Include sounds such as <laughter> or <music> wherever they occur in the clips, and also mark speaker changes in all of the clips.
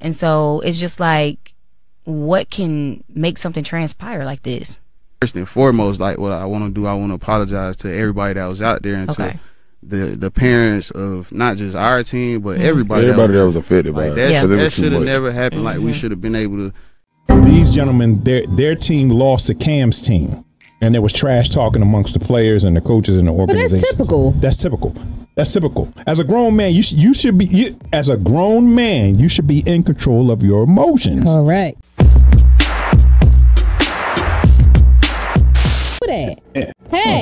Speaker 1: And so it's just like, what can make something transpire like this?
Speaker 2: First and foremost, like what I want to do, I want to apologize to everybody that was out there and
Speaker 1: Okay.
Speaker 2: to the the parents of not just our team but everybody.
Speaker 3: Everybody
Speaker 2: that
Speaker 3: that
Speaker 2: was,
Speaker 3: was affected by
Speaker 2: like
Speaker 3: it.
Speaker 2: that.
Speaker 1: Yeah.
Speaker 2: That should have never happened. Like we mm-hmm. should have been able to.
Speaker 4: These gentlemen, their their team lost to Cam's team, and there was trash talking amongst the players and the coaches and the organization.
Speaker 5: But that's typical.
Speaker 4: That's typical. That's typical. As a grown man, you sh- you should be you, as a grown man, you should be in control of your emotions.
Speaker 5: Correct. Who that?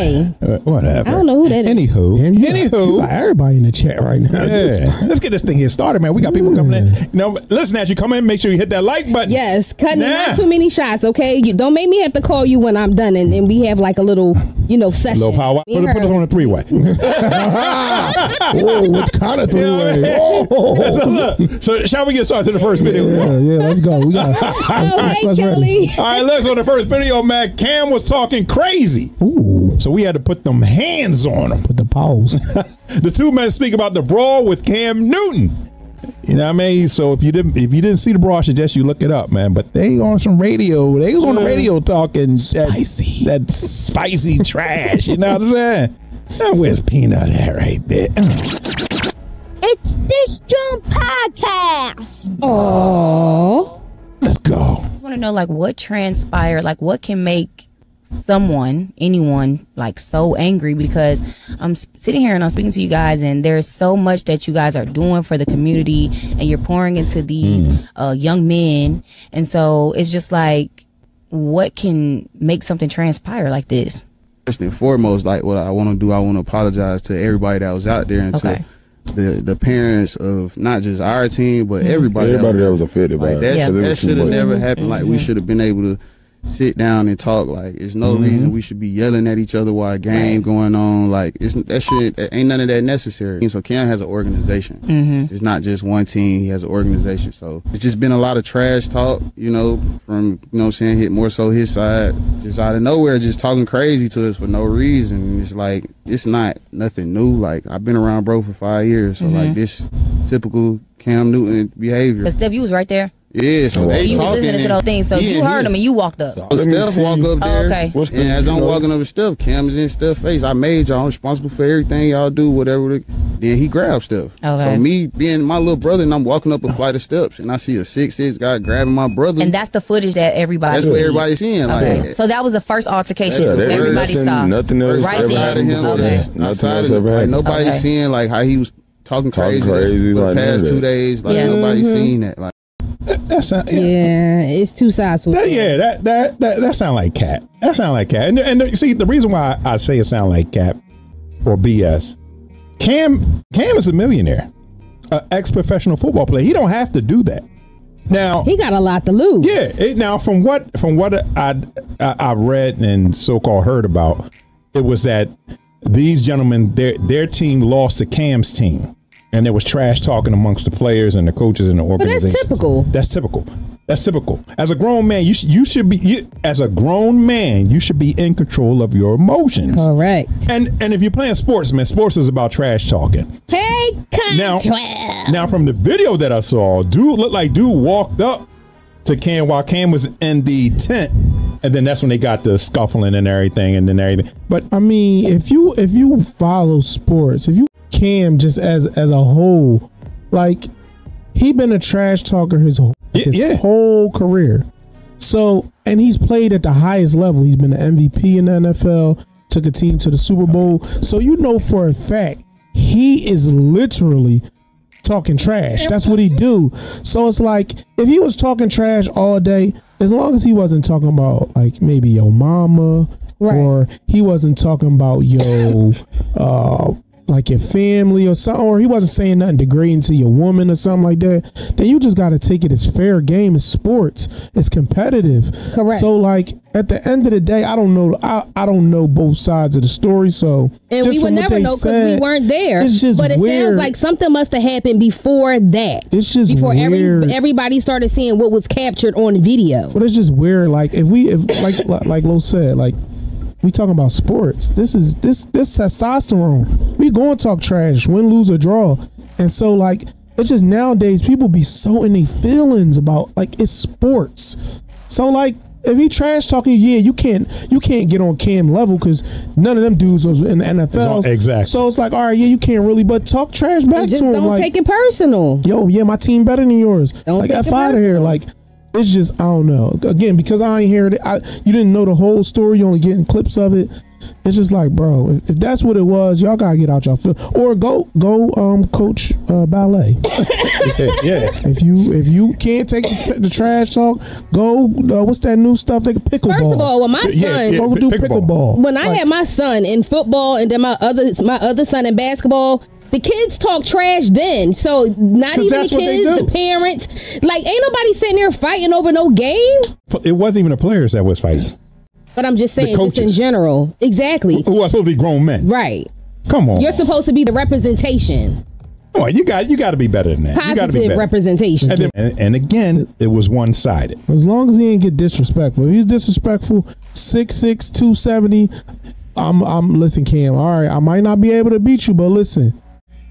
Speaker 5: Hey,
Speaker 4: Uh, whatever.
Speaker 5: I don't know who that is.
Speaker 4: Anywho,
Speaker 6: Damn, you got- you
Speaker 4: anywho,
Speaker 6: got everybody in the chat right now.
Speaker 4: yeah. Let's get this thing here started, man. We got people coming in. You know, listen, as you come in, make sure you hit that like button.
Speaker 5: yes, cutting it,
Speaker 4: Nah.
Speaker 5: not too many shots, okay? You don't make me have to call you when I'm done, and, and we have like a little, you know, session.
Speaker 4: Little power.
Speaker 5: Me
Speaker 4: Put,
Speaker 5: and
Speaker 4: it- put us on a three way.
Speaker 6: Oh, what kind of three way? Oh,
Speaker 4: so, shall we get started to the first video?
Speaker 6: yeah, yeah. Let's go. We got. <laughs>
Speaker 5: Oh, hey,
Speaker 6: Let's ready.
Speaker 5: Kelly.
Speaker 4: All right, let's on the first video, man. Cam was talking crazy.
Speaker 6: Ooh,
Speaker 4: So we had to put them hands on them.
Speaker 6: put the pause. <laughs>
Speaker 4: the two men speak about the brawl with Cam Newton. You know what I mean? So if you didn't if you didn't see the brawl, I suggest you look it up, man. But they on some radio. They was on the mm. radio talking spicy. That, that spicy <laughs> trash. You know what I'm saying? Now, where's Peanut at right there? <laughs>
Speaker 7: It's Dis'JAWN podcast.
Speaker 5: Oh,
Speaker 4: Let's go.
Speaker 1: I just want to know, like, what transpired? Like, what can make someone, anyone, like, so angry? Because I'm sitting here and I'm speaking to you guys, and there's so much that you guys are doing for the community, and you're pouring into these mm. uh, young men. And so it's just like, what can make something transpire like this?
Speaker 2: First and foremost, like what I want to do, I want to apologize to everybody that was out there and
Speaker 1: Okay.
Speaker 2: to the the parents of not just our team but everybody.
Speaker 3: Everybody
Speaker 2: that
Speaker 3: that
Speaker 2: was
Speaker 3: was affected by
Speaker 2: Like
Speaker 3: it.
Speaker 2: that,
Speaker 1: Yeah.
Speaker 3: Because
Speaker 2: that should have never happened. Like we mm-hmm. should have been able to sit down and talk. Like there's no reason we should be yelling at each other while a game going on. Like it's that shit ain't none of that necessary. So Cam has an organization.
Speaker 1: Mm-hmm.
Speaker 2: It's not just one team. He has an organization. So it's just been a lot of trash talk. You know, from you know what I'm saying hit more so his side, just out of nowhere, just talking crazy to us for no reason. And it's like it's not nothing new. Like I've been around bro for five years, so like this typical Cam Newton behavior.
Speaker 1: But Steph, you was right there.
Speaker 2: Yeah, so
Speaker 3: Oh,
Speaker 2: they
Speaker 1: You was
Speaker 2: talking
Speaker 1: listening to
Speaker 2: and-
Speaker 1: the whole thing, so
Speaker 2: Yeah,
Speaker 1: you heard
Speaker 2: yeah.
Speaker 1: him and you walked up.
Speaker 2: So
Speaker 3: Let
Speaker 2: Steph
Speaker 3: see.
Speaker 2: walk up
Speaker 1: Oh,
Speaker 2: there,
Speaker 1: okay.
Speaker 3: What's the-
Speaker 2: and as I'm
Speaker 3: know-
Speaker 2: walking up to Steph, Cam's in Steph's face. I made y'all responsible for everything y'all do, whatever. the- Then he grabs Steph.
Speaker 1: Okay.
Speaker 2: So me being my little brother, and I'm walking up a flight of steps, and I see a six six guy grabbing my brother.
Speaker 1: And that's the footage that everybody
Speaker 2: that's what everybody's seeing.
Speaker 1: Okay.
Speaker 2: Like,
Speaker 1: So that was the first altercation
Speaker 3: Yeah, that-
Speaker 1: everybody
Speaker 3: nothing,
Speaker 1: saw.
Speaker 3: Nothing else
Speaker 1: Right
Speaker 3: ever
Speaker 2: outside of
Speaker 3: happened
Speaker 2: him,
Speaker 1: Okay.
Speaker 3: Nothing
Speaker 2: outside
Speaker 3: else
Speaker 2: of
Speaker 3: ever
Speaker 2: like
Speaker 3: happened.
Speaker 2: nobody's
Speaker 1: Okay.
Speaker 2: seeing like how he was talking
Speaker 3: Talking
Speaker 2: crazy,
Speaker 3: crazy,
Speaker 2: for the
Speaker 3: like,
Speaker 2: past two days. Like
Speaker 1: Yeah.
Speaker 2: nobody's mm-hmm. seen that. Like
Speaker 4: That's not, yeah.
Speaker 5: yeah, it's two sides
Speaker 4: That, yeah, that that that that sound like cat. That sound like cat. And and see the reason why I say it sound like cat or BS. Cam Cam is a millionaire, an ex professional football player. He don't have to do that. Now,
Speaker 5: He got a lot to lose.
Speaker 4: yeah. It, now, from what from what I, I I read and so called heard about, it was that these gentlemen their their team lost to Cam's team, and there was trash talking amongst the players and the coaches and the organization.
Speaker 5: But that's typical.
Speaker 4: That's typical. That's typical. As a grown man, you sh- you should be you, as a grown man, you should be in control of your emotions.
Speaker 5: Correct.
Speaker 4: And and if you're playing sports, man, sports is about trash talking.
Speaker 5: Hey,
Speaker 4: Now, now from the video that I saw, dude looked like dude walked up to Cam while Cam was in the tent, and then that's when they got the scuffling and everything, and then everything. But
Speaker 6: I mean, if you if you follow sports, if you Cam just as as a whole, like he been a trash talker his whole
Speaker 4: Y-
Speaker 6: his
Speaker 4: yeah.
Speaker 6: whole career. So and he's played at the highest level. He's been an MVP in the NFL, took a team to the Super Bowl. So you know for a fact he is literally talking trash. That's what he do. So it's like if he was talking trash all day, as long as he wasn't talking about like maybe your mama
Speaker 5: Right.
Speaker 6: or he wasn't talking about your <laughs> uh like your family or something, or he wasn't saying nothing degrading to your woman or something like that, then you just got to take it as fair game. It's sports. It's competitive.
Speaker 5: Correct.
Speaker 6: So like at the end of the day, I don't know. I, I don't know both sides of the story. So
Speaker 5: And
Speaker 6: just
Speaker 5: we would never know because we weren't there.
Speaker 6: It's just
Speaker 5: but it
Speaker 6: weird.
Speaker 5: sounds like something must have happened before that.
Speaker 6: It's just
Speaker 5: before
Speaker 6: weird.
Speaker 5: every everybody started seeing what was captured on video.
Speaker 6: But it's just weird. Like if we, if like like, like Lo said, like we talking about sports. This is this this testosterone. We going to talk trash, win, lose or draw. And so like it's just nowadays people be so in their feelings about like it's sports. So like if he trash talking, yeah, you can't you can't get on Cam level because none of them dudes was in the NFL.
Speaker 4: on- exactly.
Speaker 6: So it's like, all right, yeah, you can't really, but talk trash back
Speaker 5: Just
Speaker 6: to him.
Speaker 5: don't
Speaker 6: like,
Speaker 5: take it personal.
Speaker 6: yo, yeah, my team better than yours.
Speaker 5: Don't
Speaker 6: like,
Speaker 5: take
Speaker 6: F
Speaker 5: it
Speaker 6: out of here. Like, it's just, I don't know. Again, because I ain't heard it, I, you didn't know the whole story. You only getting clips of it. It's just like, bro, if, if that's what it was, y'all gotta get out y'all feel, or go go um coach uh, ballet. <laughs>
Speaker 4: yeah, yeah.
Speaker 6: if you if you can't take the, t- the trash talk, go. Uh, what's that new stuff? They pickleball.
Speaker 5: First of all, when my son,
Speaker 4: Yeah, yeah.
Speaker 6: go do
Speaker 4: pickleball.
Speaker 6: pickleball.
Speaker 5: when I had my son in football and then my other my other son in basketball, the kids talk trash then. So not even the kids, the parents. Like ain't nobody sitting there fighting over no game.
Speaker 4: It wasn't even the players that was fighting.
Speaker 5: But I'm just saying, just in general. Exactly.
Speaker 4: Who are supposed to be grown men?
Speaker 5: Right.
Speaker 4: Come on.
Speaker 5: You're supposed to be the representation.
Speaker 4: Come on, you got you got to be better than that. you got to be
Speaker 5: Positive
Speaker 4: better.
Speaker 5: representation.
Speaker 4: And, then, and, and again, it was one sided.
Speaker 6: As long as he ain't get disrespectful. If he's disrespectful, six six two seventy. I'm I'm listen, Cam. All right, I might not be able to beat you, but listen,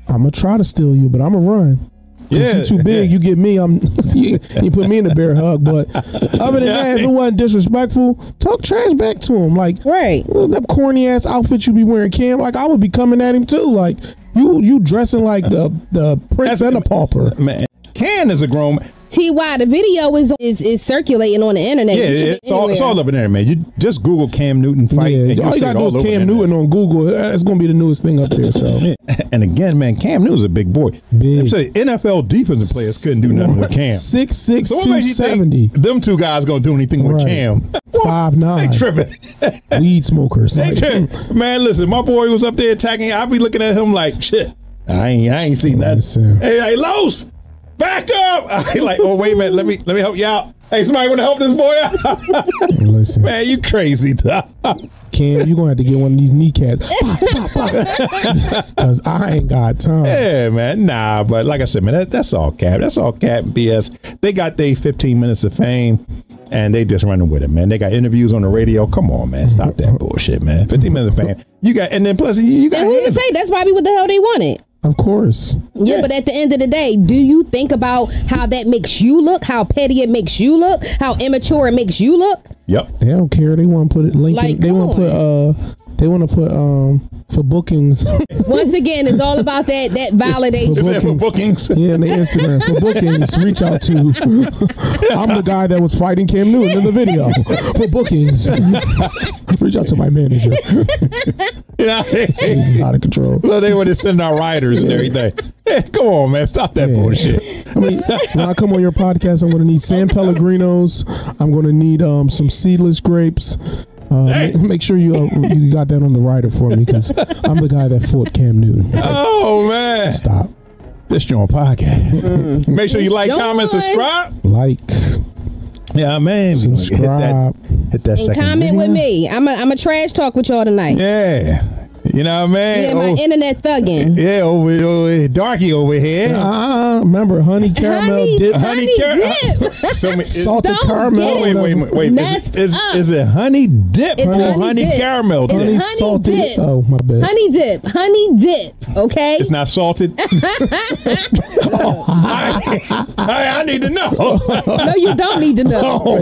Speaker 6: I'm gonna try to steal you, but I'm gonna run.
Speaker 4: Yeah.
Speaker 6: you too big. You get me. I'm. you, <laughs> you put me in a bear hug. But other than that, if it wasn't disrespectful, talk trash back to him. Like
Speaker 5: right.
Speaker 6: well, that corny ass outfit you be wearing, Cam. Like I would be coming at him too. Like you you dressing like the the prince and the pauper.
Speaker 4: Man, Cam is a grown.
Speaker 5: Ty, the video is is is circulating on the internet.
Speaker 4: Yeah,
Speaker 5: You
Speaker 4: it's all it's
Speaker 5: anywhere.
Speaker 4: all up in there, man. You just Google Cam Newton fight.
Speaker 6: Yeah,
Speaker 4: you'll
Speaker 6: all you gotta do is Cam
Speaker 4: the
Speaker 6: Newton on Google. Uh, it's gonna be the newest thing up there. So. <laughs>
Speaker 4: And again, man, Cam Newton's a big boy.
Speaker 6: Big.
Speaker 4: I'm saying NFL defensive players couldn't do nothing with Cam.
Speaker 6: Six six
Speaker 4: So what
Speaker 6: two
Speaker 4: makes you
Speaker 6: seventy.
Speaker 4: them two guys gonna do anything with Cam? <laughs>
Speaker 6: Five nine.
Speaker 4: They tripping. <laughs>
Speaker 6: Weed smokers.
Speaker 4: They tripping. Man, listen, my boy was up there attacking. I be looking at him like shit. I ain't I ain't seen that.
Speaker 6: Listen.
Speaker 4: Hey, hey, Los, back up. <laughs> I like, oh wait a minute, let me let me help you out. Hey, somebody want to help this boy out?
Speaker 6: listen,
Speaker 4: Man, you crazy, <laughs> dog.
Speaker 6: Cam, you gonna have to get one of these kneecaps. <laughs> Cause I ain't got time.
Speaker 4: Yeah, man. Nah, but like I said, man, that, that's all cap. That's all cap BS. They got their 15 minutes of fame and they just running with it, man. They got interviews on the radio. Come on, man. Stop that bullshit, man. 15 minutes of fame. You got, and then plus, you, you got
Speaker 5: And who's to say that's probably what the hell they wanted?
Speaker 6: Of course.
Speaker 5: Yeah, but at the end of the day, do you think about how that makes you look, how petty it makes you look, how immature it makes you look?
Speaker 4: Yep.
Speaker 6: They don't care. They want to put it Lincoln.
Speaker 5: Like,
Speaker 6: they want to put uh. They want to put um for bookings. <laughs>
Speaker 5: Once again, it's all about that that
Speaker 4: Is
Speaker 5: validation.
Speaker 4: that for bookings?
Speaker 6: yeah, and the Instagram for bookings. Reach out to. <laughs> I'm the guy that was fighting Cam Newton in the video for bookings. <laughs> reach out to my manager.
Speaker 4: You know,
Speaker 6: This is out of control.
Speaker 4: so they want to send out riders and everything. Hey, come on, man. Stop that
Speaker 6: Yeah.
Speaker 4: bullshit.
Speaker 6: I mean, when I come on your podcast, I'm going to need San Pellegrinos. I'm going to need um, some seedless grapes. Uh,
Speaker 4: Hey.
Speaker 6: make, make sure you uh, you got that on the rider for me because <laughs> I'm the guy that fought Cam Newton.
Speaker 4: Oh, man.
Speaker 6: Stop.
Speaker 4: This your podcast. Make sure you like,
Speaker 5: It's
Speaker 4: comment, subscribe.
Speaker 6: Like,
Speaker 4: Yeah, man. Hit that, hit that
Speaker 5: And
Speaker 4: second.
Speaker 5: comment with me. I'm a I'm a trash talk with y'all tonight.
Speaker 4: Yeah. You know what I
Speaker 5: Yeah, my
Speaker 4: Oh,
Speaker 5: internet thugging.
Speaker 4: yeah, over, over darky over here.
Speaker 6: Ah, remember honey caramel
Speaker 5: Honey,
Speaker 6: dip,
Speaker 5: honey
Speaker 4: car-
Speaker 5: dip. <laughs>
Speaker 4: So it- <laughs>
Speaker 6: salted
Speaker 5: Don't
Speaker 6: caramel.
Speaker 5: get.
Speaker 4: Wait, wait, wait, wait. Is,
Speaker 5: Messed
Speaker 4: it- is,
Speaker 5: up.
Speaker 4: is it honey dip
Speaker 5: It's
Speaker 4: or
Speaker 5: honey
Speaker 4: honey,
Speaker 5: dip.
Speaker 4: caramel
Speaker 5: It's
Speaker 4: dip?
Speaker 6: honey
Speaker 5: honey
Speaker 6: salted.
Speaker 5: dip.
Speaker 6: Oh my bad.
Speaker 5: Honey dip. Honey dip. Okay?
Speaker 4: It's not salted. <laughs> I, I, I need to know.
Speaker 5: no, you don't need to know.
Speaker 6: Oh,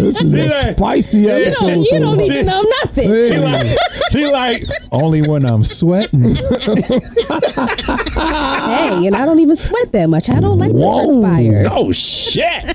Speaker 6: this is a
Speaker 4: that?
Speaker 6: spicy
Speaker 5: You
Speaker 6: episode.
Speaker 5: don't, you don't need
Speaker 6: far.
Speaker 5: to know nothing.
Speaker 4: She like, she like, only when I'm sweating.
Speaker 5: Hey, and I don't even sweat that much. I don't like to perspire.
Speaker 4: Oh shit!